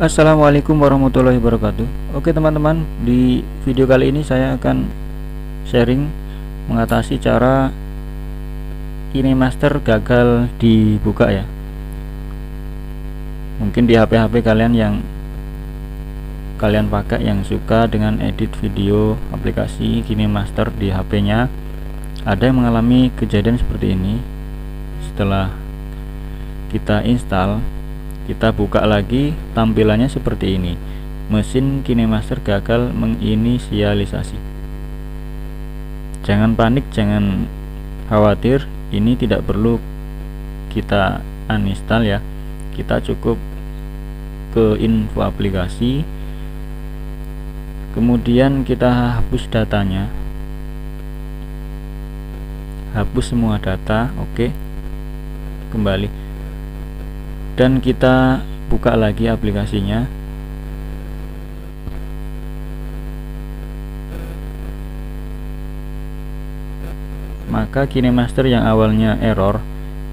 Assalamualaikum warahmatullahi wabarakatuh. Oke teman-teman di video kali ini saya akan sharing mengatasi cara ini master gagal dibuka ya. Mungkin di HP-HP kalian yang kalian pakai yang suka dengan edit video aplikasi Kini Master di HP-nya ada yang mengalami kejadian seperti ini. Setelah kita install kita buka lagi tampilannya seperti ini. Mesin KineMaster gagal menginisialisasi. Jangan panik jangan khawatir. Ini tidak perlu kita uninstall ya. Kita cukup ke info aplikasi. Kemudian kita hapus datanya. Hapus semua data oke. Okay. kembali dan kita buka lagi aplikasinya. Maka KineMaster yang awalnya error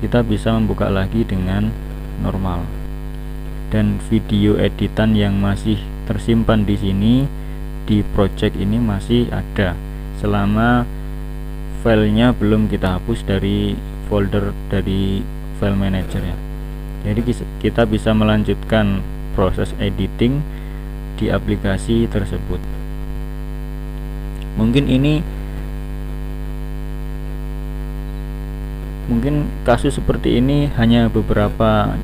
kita bisa membuka lagi dengan normal. Dan video editan yang masih tersimpan di sini di project ini masih ada. Selama filenya belum kita hapus dari folder dari file manager ya jadi kita bisa melanjutkan proses editing di aplikasi tersebut. Mungkin ini mungkin kasus seperti ini hanya beberapa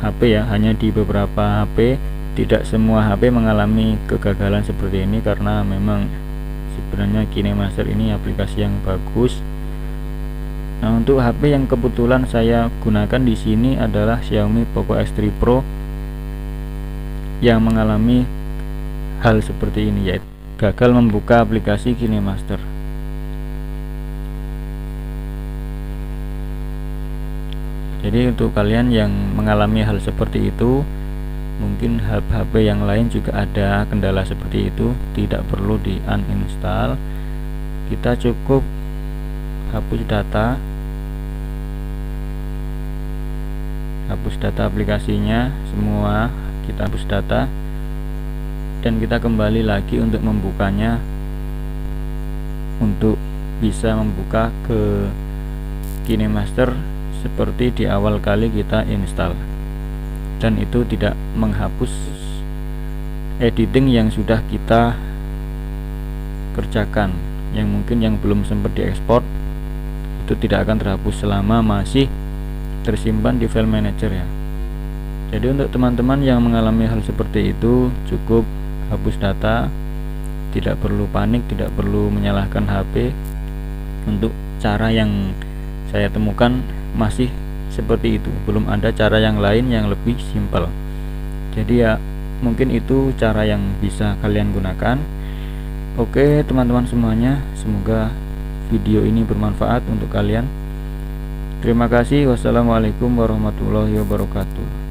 HP ya hanya di beberapa HP tidak semua HP mengalami kegagalan seperti ini karena memang sebenarnya KineMaster ini aplikasi yang bagus Nah, untuk HP yang kebetulan saya gunakan di sini adalah Xiaomi Poco X3 Pro yang mengalami hal seperti ini yaitu gagal membuka aplikasi KineMaster. Jadi untuk kalian yang mengalami hal seperti itu, mungkin HP yang lain juga ada kendala seperti itu, tidak perlu di uninstall. Kita cukup hapus data. Hapus data aplikasinya semua. Kita hapus data. Dan kita kembali lagi untuk membukanya. Untuk bisa membuka ke KineMaster seperti di awal kali kita install. Dan itu tidak menghapus editing yang sudah kita kerjakan. Yang mungkin yang belum sempat diekspor itu tidak akan terhapus selama masih tersimpan di file manager ya. Jadi untuk teman-teman yang mengalami hal seperti itu cukup hapus data tidak perlu panik tidak perlu menyalahkan HP untuk cara yang saya temukan masih seperti itu. Belum ada cara yang lain yang lebih simpel. Jadi ya mungkin itu cara yang bisa kalian gunakan. Oke teman-teman semuanya semoga video ini bermanfaat untuk kalian. Terima kasih. Wassalamualaikum warahmatullahi wabarakatuh